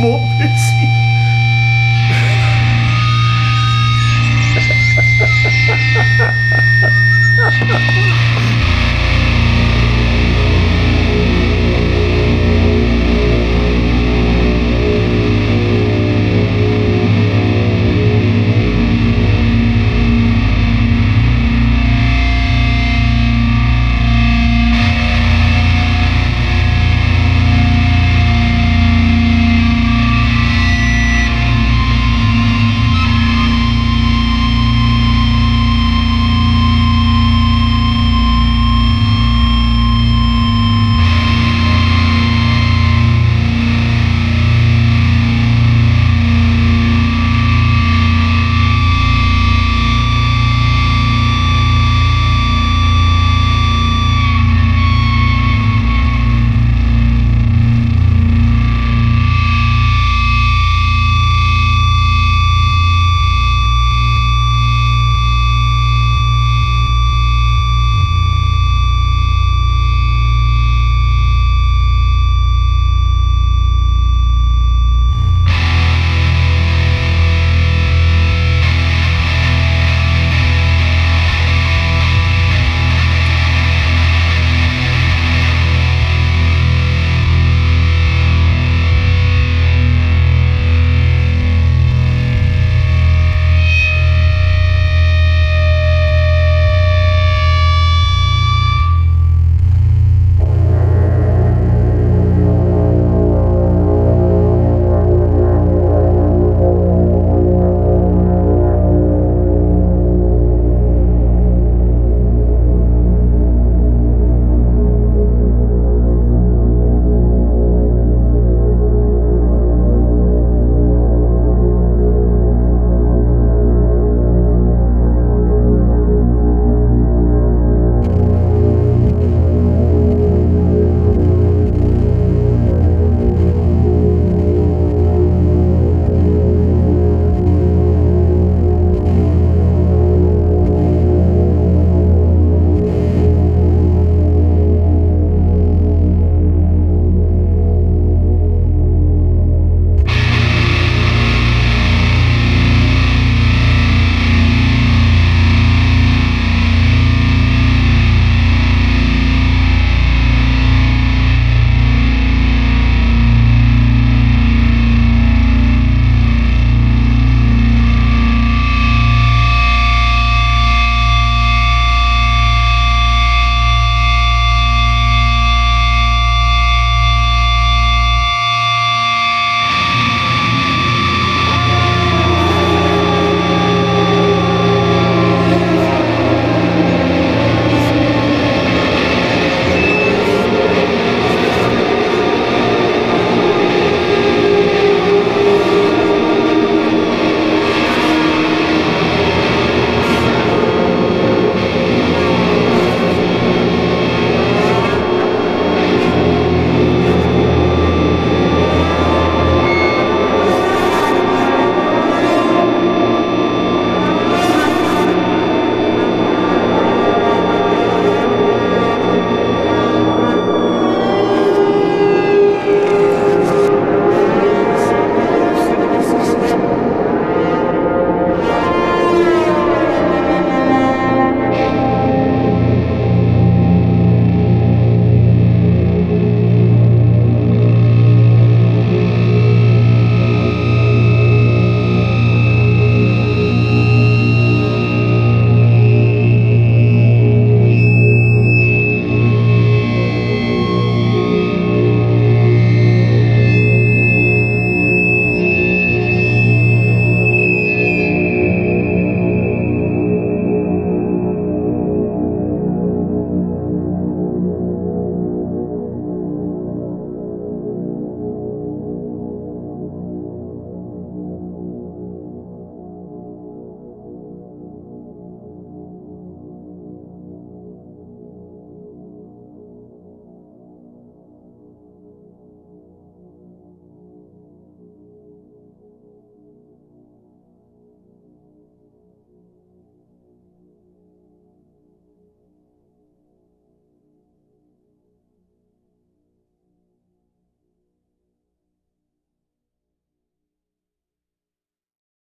Schmuppelchen.